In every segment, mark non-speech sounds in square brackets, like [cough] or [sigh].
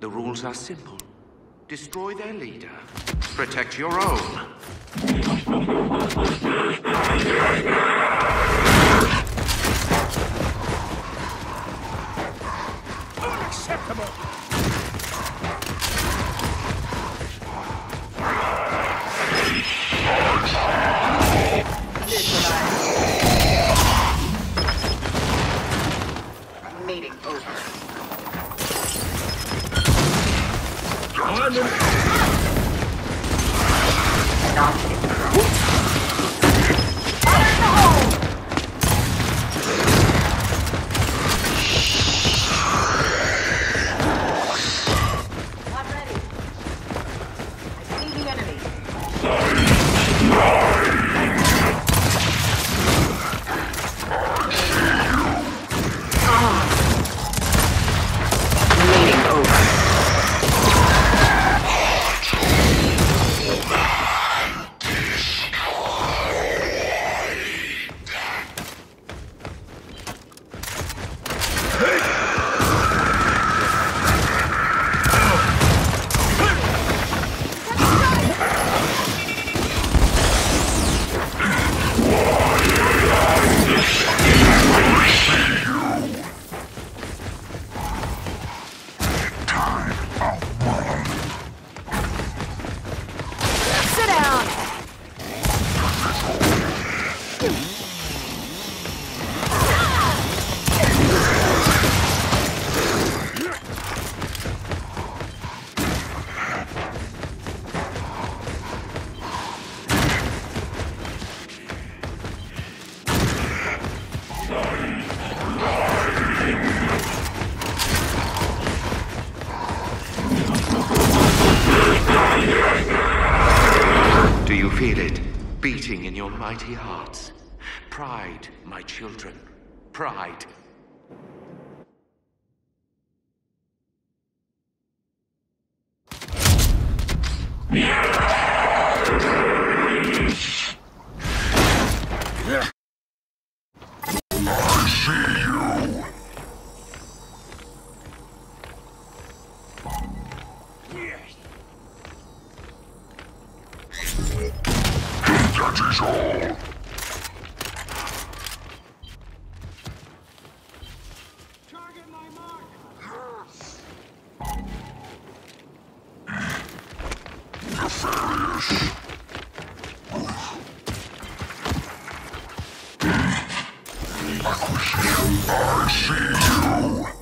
The rules are simple. Destroy their leader. Protect your own. Feel it? Beating in your mighty hearts. Pride, my children. Pride. That is all. you. I see you.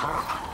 Charlie.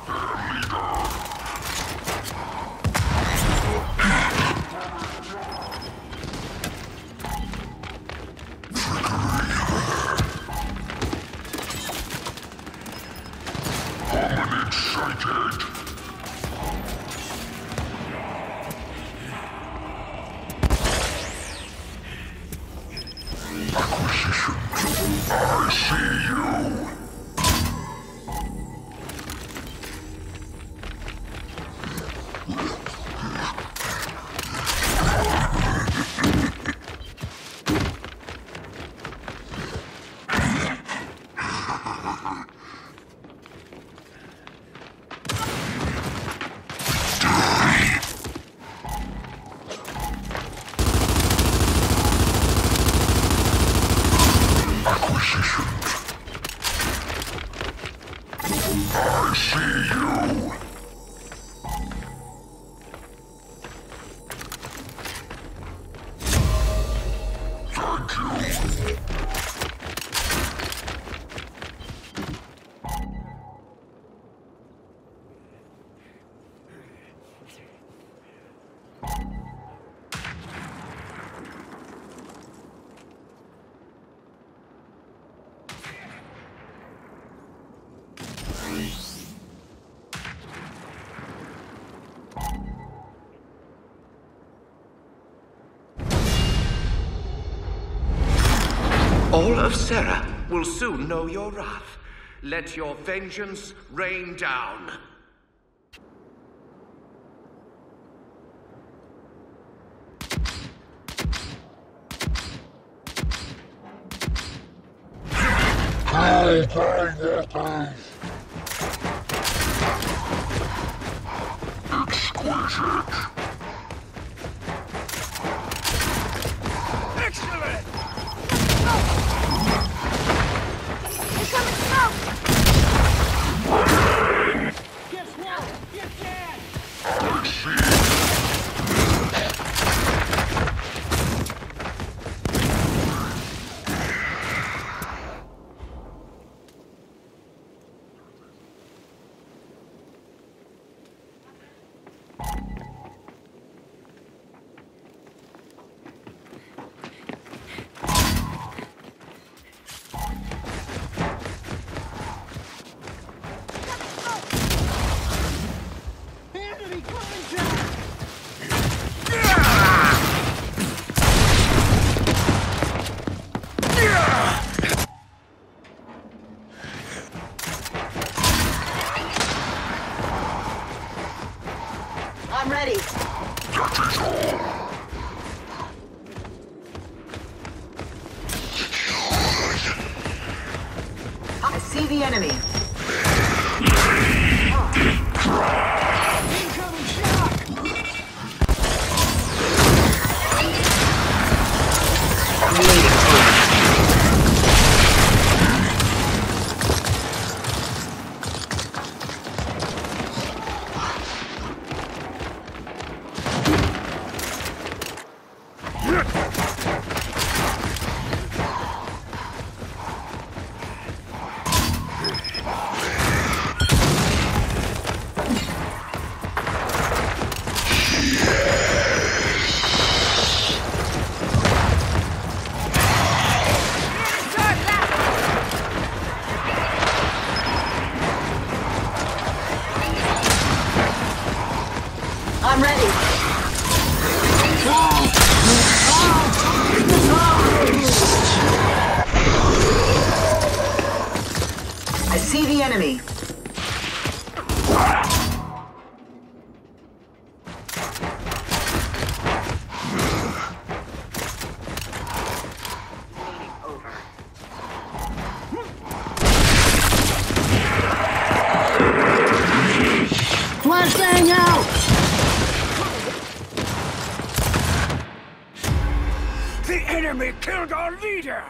Of Sera will soon know your wrath. Let your vengeance rain down. Excellent! Enemy killed our leader!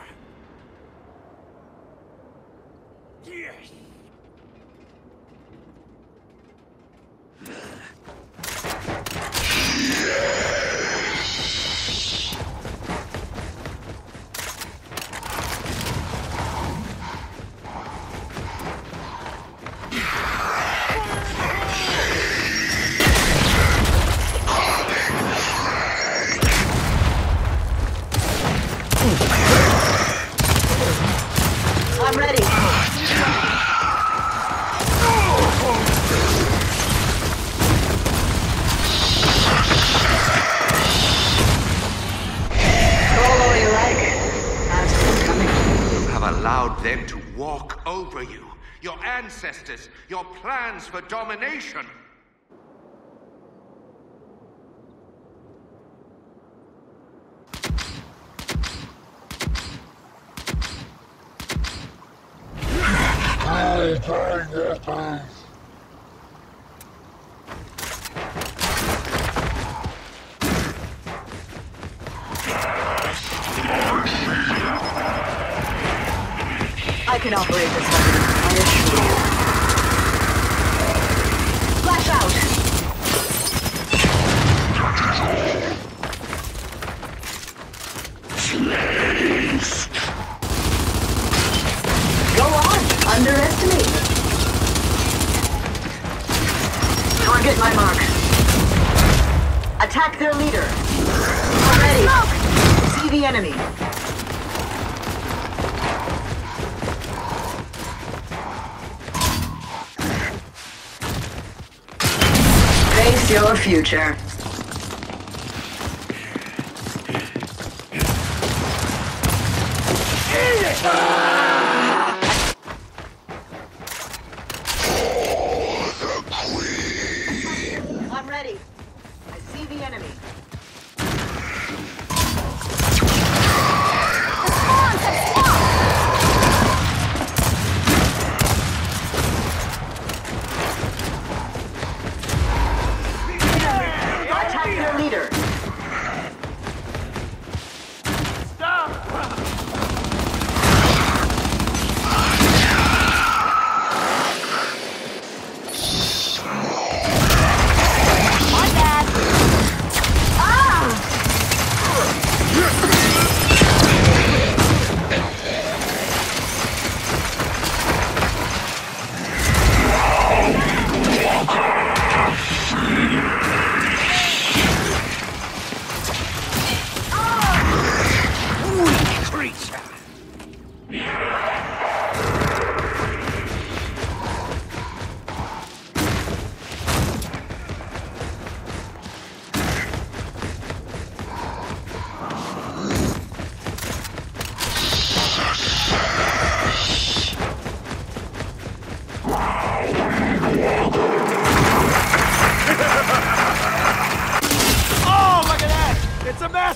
Them to walk over you. Your ancestors, your plans for domination. I can operate this weapon, I assure you. Flash out! Go on, underestimate. Target my mark. Attack their leader. Ready. See the enemy. Face your future. I'm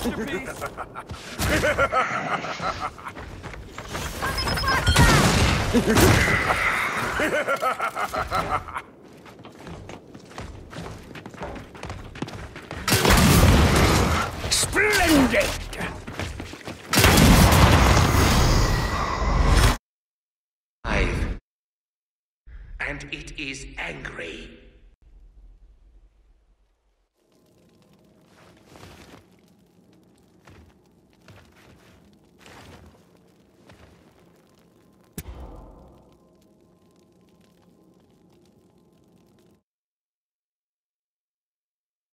masterpiece! [laughs] Splendid! Alive. And it is angry.